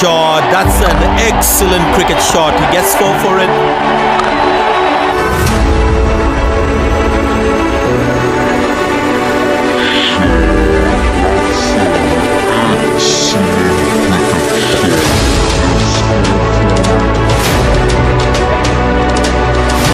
shot. That's an excellent cricket shot. He gets four for it.